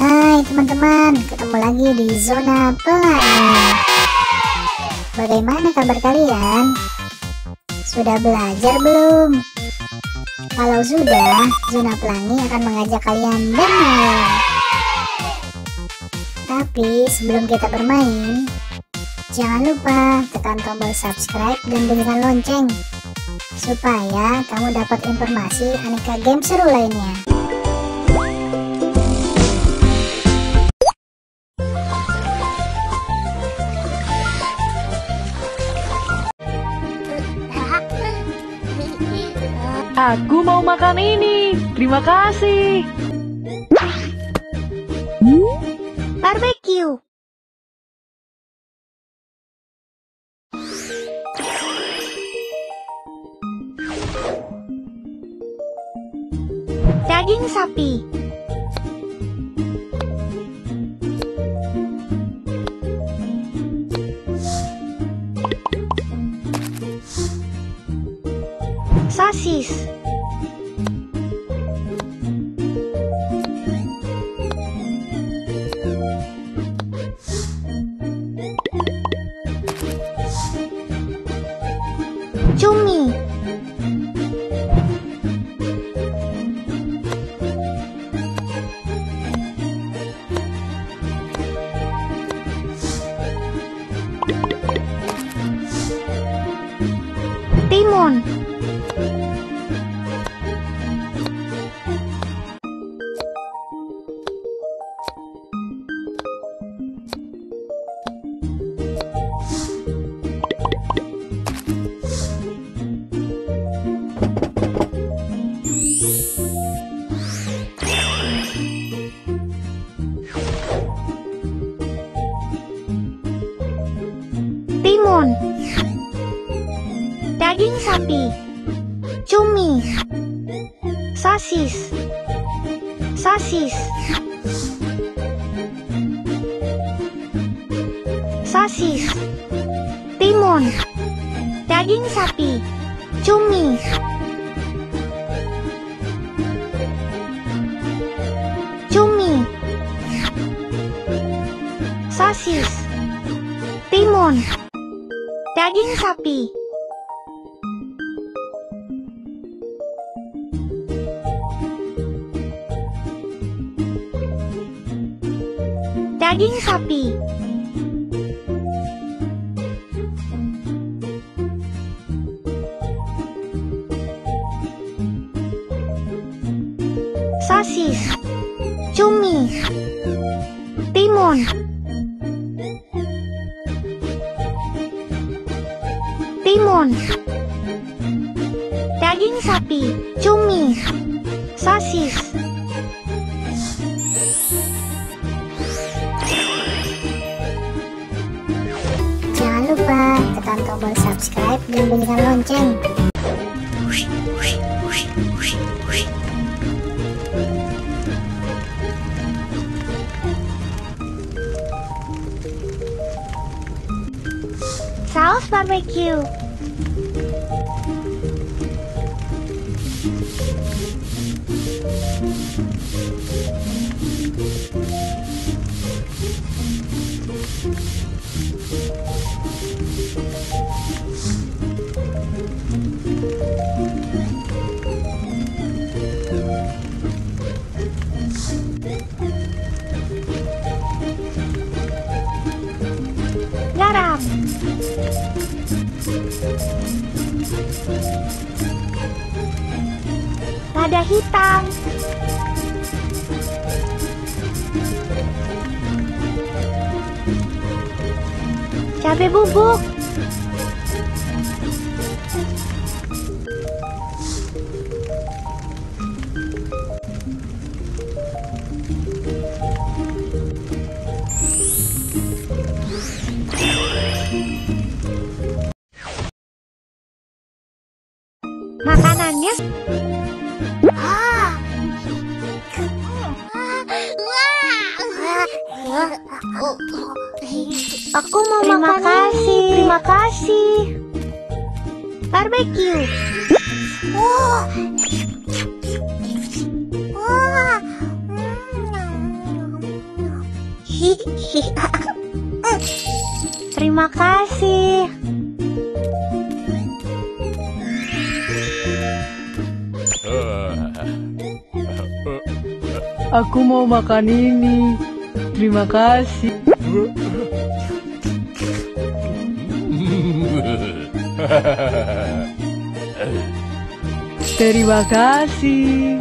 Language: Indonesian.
Hai teman-teman, ketemu lagi di Zona Pelangi. Bagaimana kabar kalian? Sudah belajar belum? Kalau sudah, Zona Pelangi akan mengajak kalian bermain. Tapi sebelum kita bermain, jangan lupa tekan tombol subscribe dan bunyikan lonceng supaya kamu dapat informasi aneka game seru lainnya. Aku mau makan ini. Terima kasih. Barbecue. Daging sapi. Sosis. Timun Daging sapi. Cumi. Sosis Sosis Sosis Timun. Daging sapi. Cumi. Cumi. Sosis Timun Daging sapi. Daging sapi. Sosis. Cumi. Timun Timun Daging sapi Cumi Sosis. Jangan lupa tekan tombol subscribe dan bunyikan lonceng. Saus barbecue Thank Lada hitam. Cabai bubuk. Makanannya Aku mau Terima makan kasih. ini. Terima kasih. Barbecue. Wah. Wah. Hmm. Terima kasih. Aku mau makan ini. Terima kasih. Terima kasih.